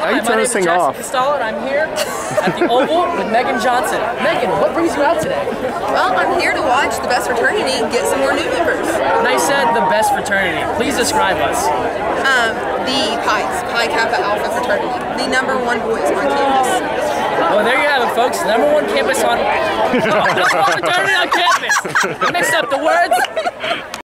Are you turn this thing off? Install it. I'm here at the Oval with Megan Johnson. Megan, what brings you out today? Well, I'm here to watch the best fraternity get some more new members. Nice said the best fraternity. Please describe us. Um, the Pies, Pi Kappa Alpha fraternity, the number one boys on campus. Well, there you have it, folks. Number one campus on. number one fraternity on campus. I mixed up the.